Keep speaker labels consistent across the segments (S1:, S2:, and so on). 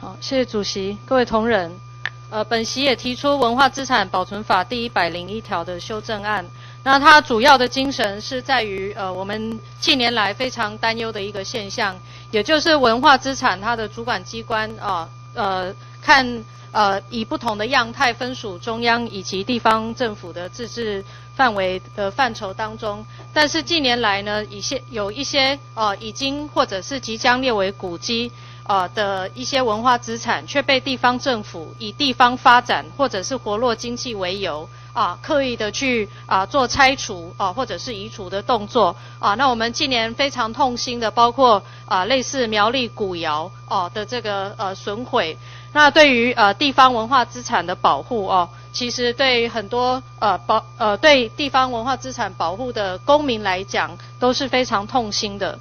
S1: 好，谢谢主席，各位同仁。呃，本席也提出《文化资产保存法》第一百零一条的修正案。那它主要的精神是在于，呃，我们近年来非常担忧的一个现象，也就是文化资产它的主管机关啊，呃，看呃以不同的样态分属中央以及地方政府的自治范围的范畴当中。但是近年来呢，一些有一些呃已经或者是即将列为古迹。啊的一些文化资产却被地方政府以地方发展或者是活络经济为由啊，刻意的去啊做拆除啊或者是移除的动作啊。那我们近年非常痛心的，包括啊类似苗栗古窑哦的这个呃损毁。那对于呃地方文化资产的保护哦，其实对很多呃保呃对地方文化资产保护的公民来讲都是非常痛心的。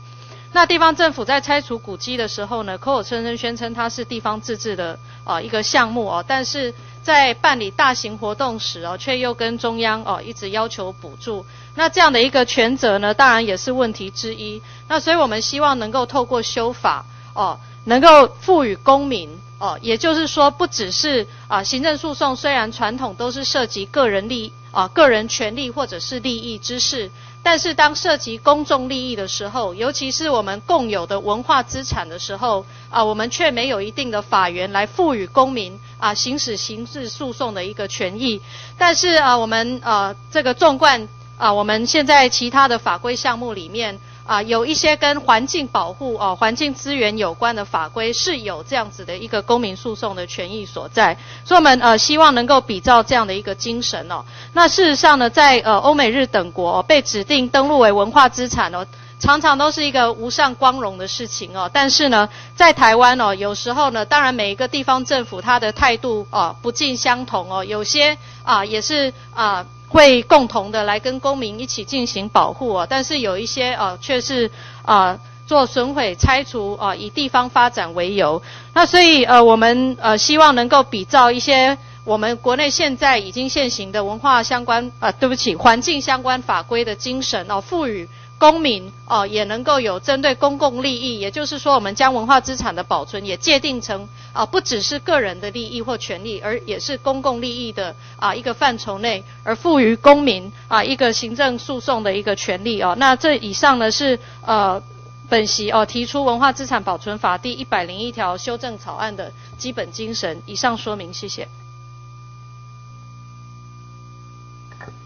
S1: 那地方政府在拆除古迹的时候呢，口口声声宣称它是地方自治的啊一个项目哦，但是在办理大型活动时哦，却又跟中央哦一直要求补助。那这样的一个权责呢，当然也是问题之一。那所以我们希望能够透过修法哦，能够赋予公民哦，也就是说，不只是啊行政诉讼，虽然传统都是涉及个人利啊个人权利或者是利益之事。但是当涉及公众利益的时候，尤其是我们共有的文化资产的时候，啊，我们却没有一定的法源来赋予公民啊行使刑事诉讼的一个权益。但是啊，我们呃这个纵贯啊，我们现在其他的法规项目里面。啊，有一些跟环境保护哦、环境资源有关的法规是有这样子的一个公民诉讼的权益所在，所以我们呃希望能够比照这样的一个精神哦。那事实上呢，在呃欧美日等国被指定登录为文化资产哦，常常都是一个无上光荣的事情哦。但是呢，在台湾哦，有时候呢，当然每一个地方政府它的态度哦不尽相同哦，有些啊也是啊。会共同的来跟公民一起进行保护啊，但是有一些啊却是啊做损毁拆除啊，以地方发展为由。那所以呃我们呃希望能够比照一些我们国内现在已经现行的文化相关啊，对不起，环境相关法规的精神哦，赋予。公民哦，也能够有针对公共利益，也就是说，我们将文化资产的保存也界定成啊，不只是个人的利益或权利，而也是公共利益的啊一个范畴内，而赋予公民啊一个行政诉讼的一个权利哦。那这以上呢是呃本席哦提出文化资产保存法第一百零一条修正草案的基本精神。以上说明，谢谢。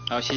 S2: 好，谢。